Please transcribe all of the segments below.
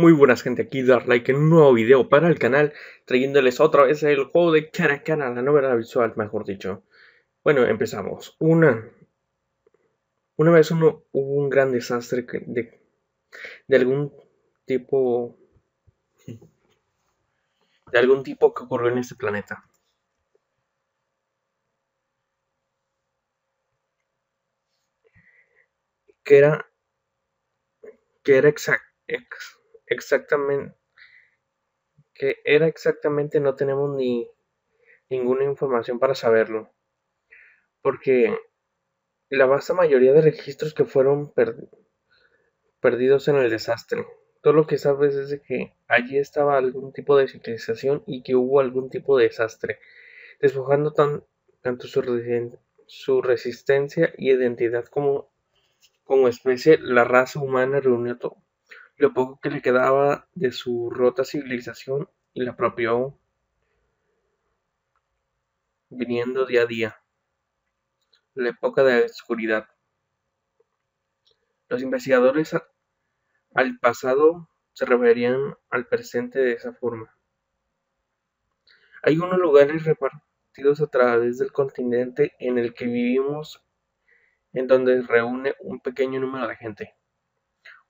Muy buenas gente, aquí dar like en un nuevo video para el canal, trayéndoles otra vez el juego de cara a cara, la novela visual, mejor dicho. Bueno, empezamos. Una, una vez uno, hubo un gran desastre de, de algún tipo, de algún tipo que ocurrió en este planeta. Que era, que era exacto exactamente que era exactamente no tenemos ni ninguna información para saberlo. Porque la vasta mayoría de registros que fueron perdidos en el desastre. Todo lo que sabes es que allí estaba algún tipo de civilización y que hubo algún tipo de desastre despojando tan, tanto su, su resistencia y identidad como como especie la raza humana reunió todo lo poco que le quedaba de su rota civilización y la apropió viniendo día a día. La época de la oscuridad. Los investigadores al pasado se referían al presente de esa forma. Hay unos lugares repartidos a través del continente en el que vivimos en donde reúne un pequeño número de gente.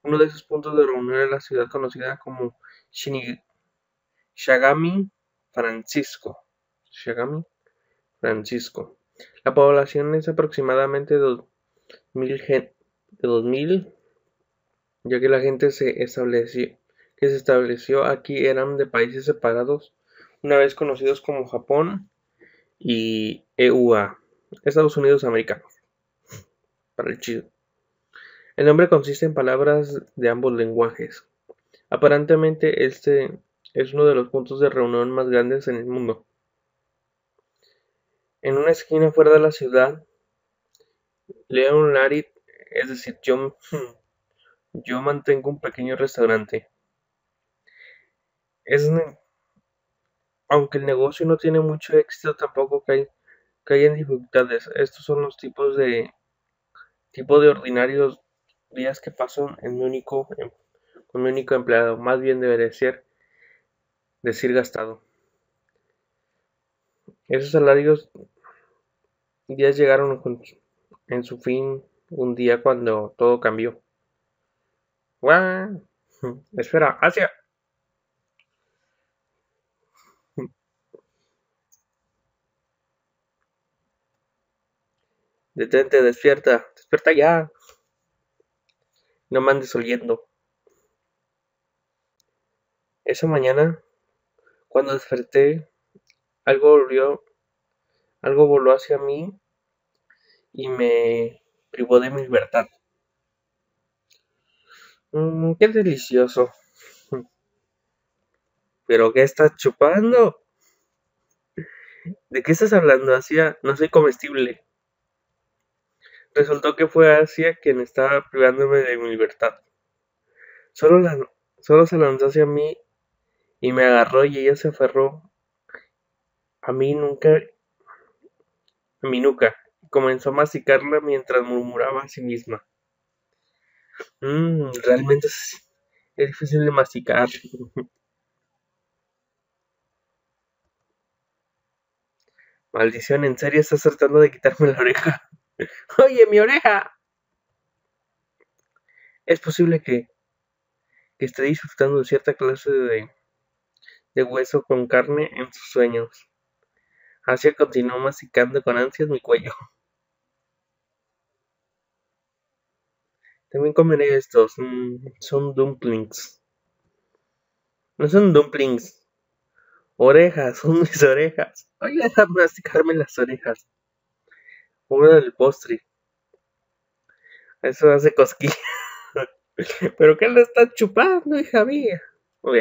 Uno de esos puntos de reunión es la ciudad conocida como Shagami Francisco. Shagami Francisco. La población es aproximadamente de 2000, ya que la gente que se estableció aquí eran de países separados, una vez conocidos como Japón y EUA, Estados Unidos americanos. Para el chido. El nombre consiste en palabras de ambos lenguajes. Aparentemente este es uno de los puntos de reunión más grandes en el mundo. En una esquina fuera de la ciudad, Leon Larit, es decir, yo, yo mantengo un pequeño restaurante. Es, aunque el negocio no tiene mucho éxito, tampoco cae, en dificultades. Estos son los tipos de tipo de ordinarios días que paso en mi único, em, con mi único empleado, más bien debería ser decir gastado. Esos salarios días llegaron en su fin un día cuando todo cambió. Espera, hacia. Detente, despierta, despierta ya. No me andes oliendo. Esa mañana, cuando desperté, algo volvió, algo voló hacia mí y me privó de mi libertad. Mmm, qué delicioso. ¿Pero qué estás chupando? ¿De qué estás hablando? Hacía, no soy comestible. Resultó que fue Asia quien estaba privándome de mi libertad. Solo, solo se lanzó hacia mí y me agarró y ella se aferró a mí nunca a mi nuca comenzó a masticarla mientras murmuraba a sí misma. Mmm, realmente es, es difícil de masticar. Maldición, ¿en serio estás tratando de quitarme la oreja? Oye, mi oreja. Es posible que, que esté disfrutando de cierta clase de, de hueso con carne en sus sueños. Asia continuó masticando con ansias mi cuello. También comeré estos. Mm, son dumplings. No son dumplings. Orejas, son mis orejas. Oye, déjame masticarme las orejas uno del postre. Eso hace cosquilla. ¿Pero qué le está chupando, hija mía? Ok.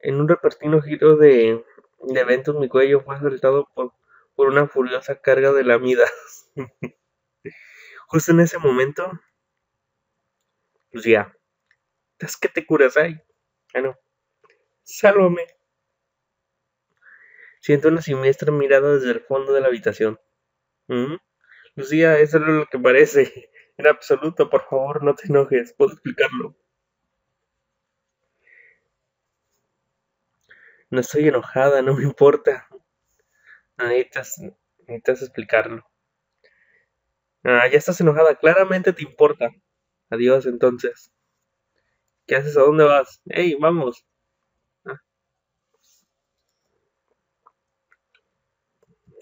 En un repartino giro de, de eventos, mi cuello fue soltado por, por una furiosa carga de lamidas. Justo en ese momento, Lucía, ¿es que te curas ahí? Ah, no. Sálvame. Siento una siniestra mirada desde el fondo de la habitación. Lucía, eso es lo que parece. En absoluto, por favor, no te enojes. Puedo explicarlo. No estoy enojada, no me importa. Ah, necesitas, necesitas explicarlo. Ah, ya estás enojada, claramente te importa. Adiós, entonces. ¿Qué haces? ¿A dónde vas? ¡Ey, vamos! Ah.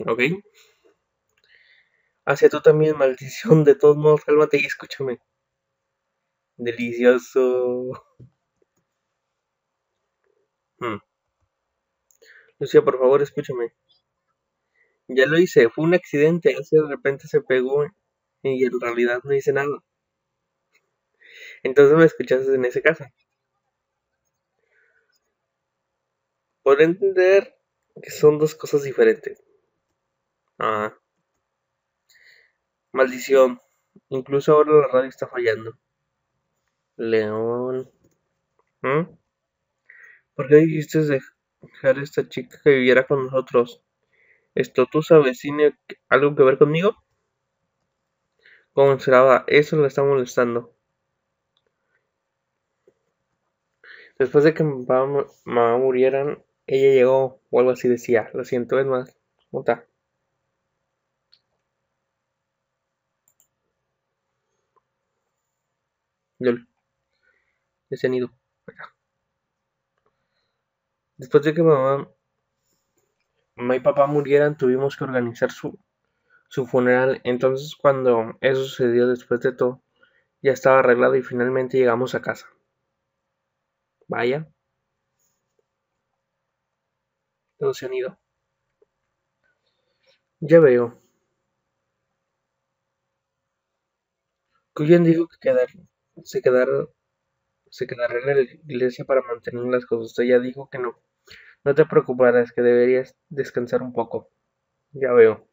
Ok. Hacia tú también, maldición. De todos modos, cálmate y escúchame. Delicioso. Hmm. Lucía, por favor, escúchame. Ya lo hice, fue un accidente. Así de repente se pegó y en realidad no hice nada. Entonces me escuchaste en ese caso. Por entender que son dos cosas diferentes. Ah. Maldición. Incluso ahora la radio está fallando. León. ¿Mm? ¿Por qué dijiste dejar a esta chica que viviera con nosotros? ¿Esto tú sabes? ¿Tiene algo que ver conmigo? Como esperaba, eso le está molestando. Después de que mi papá mamá murieran, ella llegó, o algo así decía. Lo siento, es más. Muta. Se han ido. Después de que mamá, mamá y papá murieran, tuvimos que organizar su, su funeral. Entonces, cuando eso sucedió después de todo, ya estaba arreglado y finalmente llegamos a casa. Vaya. Todos se han ido. Ya veo. Cuyen dijo que quedar, se quedara se en la iglesia para mantener las cosas. Ella dijo que no. No te preocuparás, que deberías descansar un poco. Ya veo.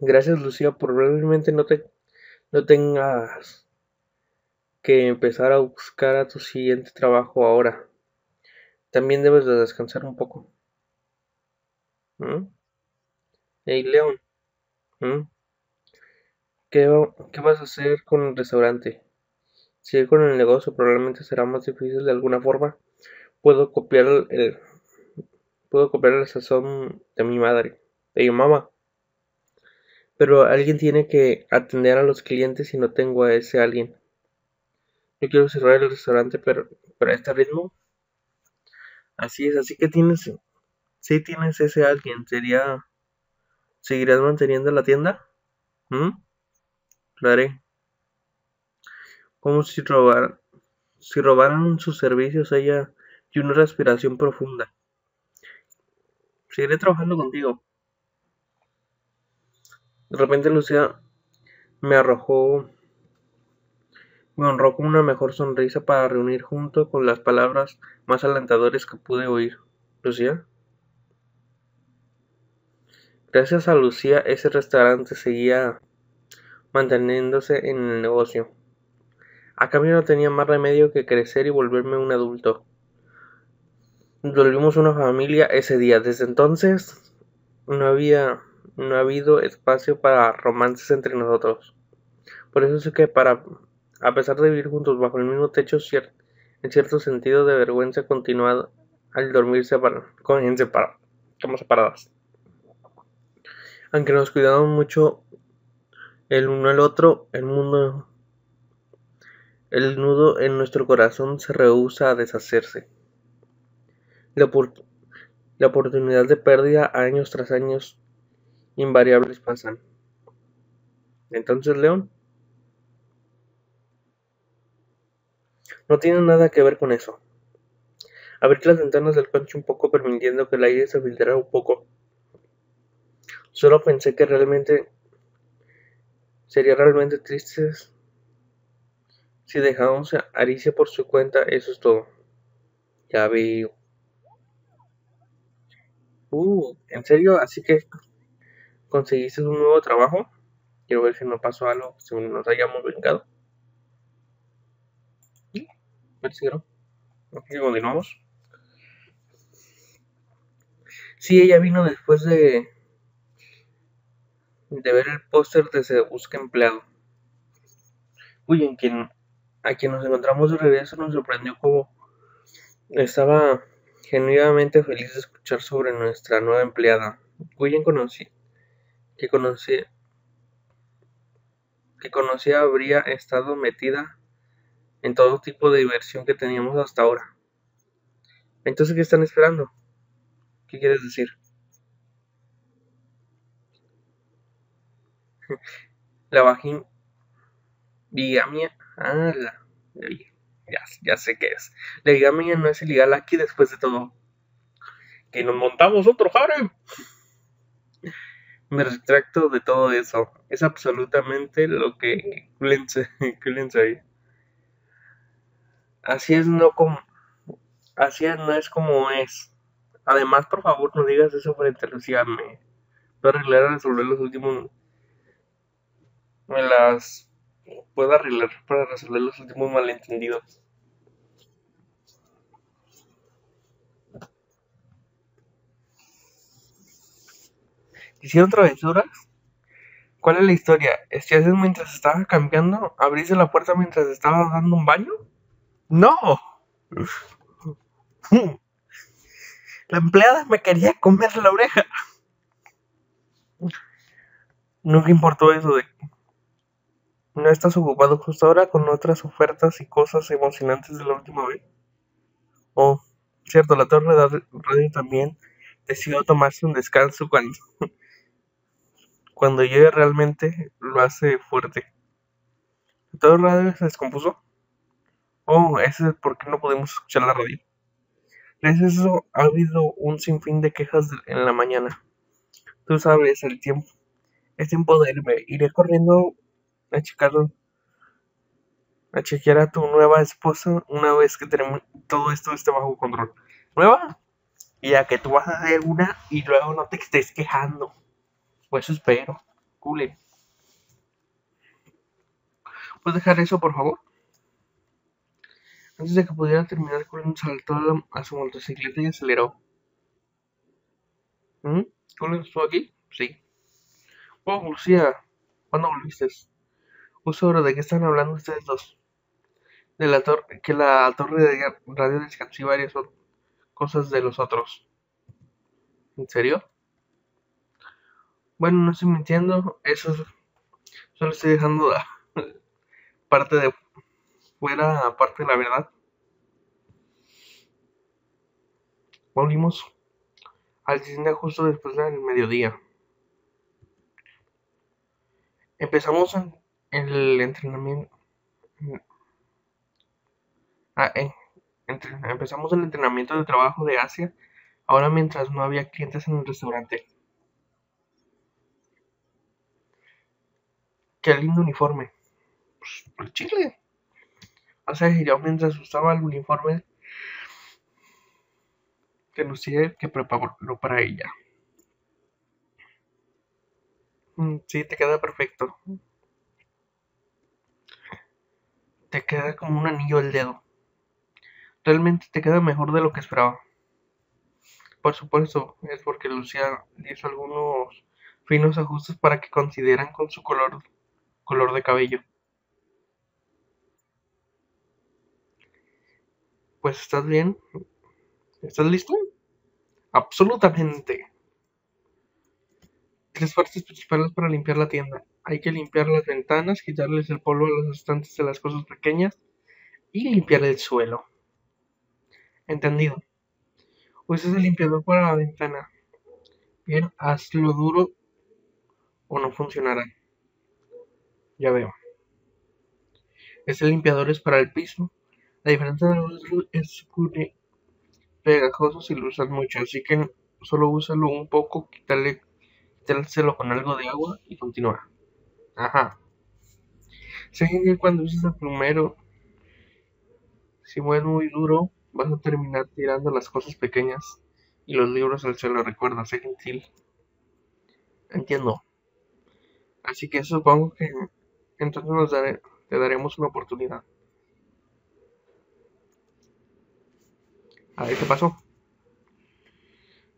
Gracias, Lucía. Probablemente no te no tengas que empezar a buscar a tu siguiente trabajo ahora. También debes de descansar un poco. ¿Mm? Hey, León. ¿Mm? ¿Qué, ¿Qué vas a hacer con el restaurante? Sigue con el negocio probablemente será más difícil de alguna forma. Puedo copiar el, puedo copiar el sazón de mi madre, de mi mamá. Pero alguien tiene que atender a los clientes y no tengo a ese alguien. Yo quiero cerrar el restaurante, pero, pero este ritmo. Así es, así que tienes, si tienes ese alguien, sería, ¿seguirás manteniendo la tienda? ¿Mm? Haré como si robaran, si robaran sus servicios ella y una respiración profunda. Seguiré trabajando contigo. De repente Lucía me arrojó, me honró con una mejor sonrisa para reunir junto con las palabras más alentadoras que pude oír. Lucía. Gracias a Lucía ese restaurante seguía manteniéndose en el negocio. A cambio no tenía más remedio que crecer y volverme un adulto. Volvimos una familia ese día. Desde entonces no había no ha habido espacio para romances entre nosotros. Por eso sé que para a pesar de vivir juntos bajo el mismo techo, en cierto sentido de vergüenza continuada al dormir separados, como separadas. Aunque nos cuidamos mucho el uno al otro, el mundo el nudo en nuestro corazón se rehúsa a deshacerse. La, oportunidad de pérdida años tras años invariables pasan. Entonces, León, no tiene nada que ver con eso. Abrí las ventanas del coche un poco permitiendo que el aire se filtrara un poco. Solo pensé que realmente sería realmente triste si dejamos a Aricia por su cuenta, eso es todo. Ya veo. Uh, ¿en serio? Así que conseguiste un nuevo trabajo. Quiero ver si no pasó algo, si nos hayamos vengado. ¿Sí? Aquí continuamos. Sí, ella vino después de de ver el póster de Se Busca Empleado. Uy, en quien a quien nos encontramos de regreso nos sorprendió como Estaba genuinamente feliz de escuchar sobre nuestra nueva empleada, cuya conocí, que conocía que conocía habría estado metida en todo tipo de diversión que teníamos hasta ahora. Entonces, ¿qué están esperando? ¿Qué quieres decir? La vagina bigamia. Ah, la, ya, ya sé qué es. La bigamia no es ilegal aquí después de todo. Que nos montamos otro harem. Me retracto de todo eso. Es absolutamente lo que ahí. Así es no como así es, no es como es. Además, por favor, no digas eso frente a Lucía. Me puedo arreglar a resolver los últimos. Me las puedo arreglar para resolver los últimos malentendidos. ¿Hicieron travesuras? ¿Cuál es la historia? ¿Estás mientras estaba cambiando? ¿Abriste la puerta mientras estaba dando un baño? ¡No! La empleada me quería comer la oreja. Nunca importó eso de... ¿No estás ocupado justo ahora con otras ofertas y cosas emocionantes de la última vez? Oh, cierto, la torre de radio también decidió tomarse un descanso cuando cuando llega realmente lo hace fuerte. ¿Todo el radio se descompuso? Oh, ese es por qué no podemos escuchar la radio. Gracias eso ha habido un sinfín de quejas en la mañana. Tú sabes, el tiempo. Es tiempo de irme. Iré corriendo a checar a chequear a tu nueva esposa una vez que todo esto esté bajo control. ¿Nueva? Y a que tú vas a hacer una y luego no te estés quejando. Pues espero. Cule. ¿Puedes dejar eso, por favor? Antes de que pudiera terminar, Cullen saltó a su motocicleta y aceleró. ¿Mm? ¿Cullen estuvo aquí? Sí. Oh, Lucía, ¿cuándo volviste? Ahora, ¿de qué están hablando ustedes dos? De la torre, que la torre de radio descansó y varias cosas de los otros. ¿En serio? Bueno, no estoy mintiendo, eso solo estoy dejando parte de fuera, parte de la verdad. Volvimos al cine justo después del mediodía. Empezamos en, el entrenamiento. Ah, eh, empezamos el entrenamiento de trabajo de Asia, ahora mientras no había clientes en el restaurante. Qué lindo uniforme. Pues, el chile. O sea, yo mientras usaba el uniforme que Lucía que preparó para ella. Mm, sí, te queda perfecto. Te queda como un anillo al dedo. Realmente te queda mejor de lo que esperaba. Por supuesto, es porque Lucía hizo algunos finos ajustes para que consideran con su color color de cabello. Pues estás bien. ¿Estás listo? Absolutamente. Tres partes principales para limpiar la tienda. Hay que limpiar las ventanas, quitarles el polvo a los estantes de las cosas pequeñas y limpiar el suelo. Entendido. Uses el limpiador para la ventana. Bien, hazlo duro o no funcionará. Ya veo. Este limpiador es para el piso. La diferencia de los es que pegajoso si lo usas mucho, así que solo úsalo un poco, quítale, quítaselo con algo de agua y continúa. Ajá. Que cuando uses el plumero, si mueves muy duro, vas a terminar tirando las cosas pequeñas y los libros al suelo. Recuerda, sé gentil. Entiendo. Así que supongo que entonces nos te daremos una oportunidad. A ver qué pasó.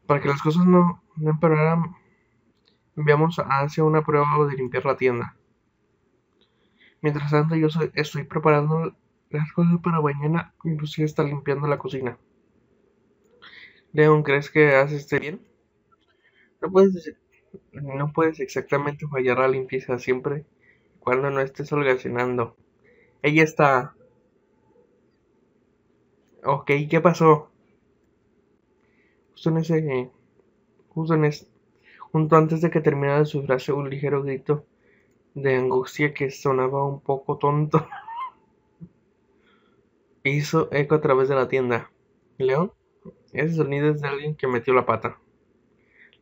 Para que las cosas no, no empeoraran, enviamos a Asia una prueba de limpiar la tienda. Mientras tanto, yo estoy preparando las cosas para mañana Lucía está limpiando la cocina. León, ¿crees que haces bien? No puedes, no puedes exactamente fallar la limpieza siempre cuando no estés holgazaneando. Ella está. Ok, ¿qué pasó? Justo en ese. Justo en ese. Junto antes de que terminara su frase, un ligero grito de angustia que sonaba un poco tonto hizo eco a través de la tienda. ¿León? Ese sonido es de alguien que metió la pata.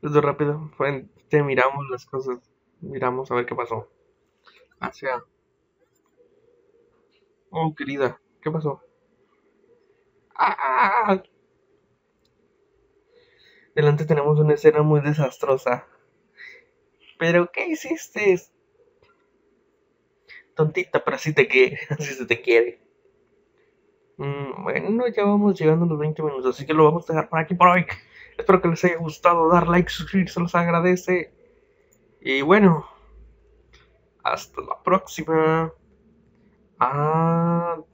Los dos rápido frente miramos las cosas. Miramos a ver qué pasó. Hacia. Oh, querida, ¿qué pasó? ¡Ah! Delante tenemos una escena muy desastrosa. ¿Pero qué hiciste? Tontita, pero así te quiere. Así se te quiere. Mm, bueno, ya vamos llegando a los 20 minutos, así que lo vamos a dejar por aquí por hoy. Espero que les haya gustado, dar like, suscribirse, se los agradece. Y bueno, hasta la próxima. Adiós.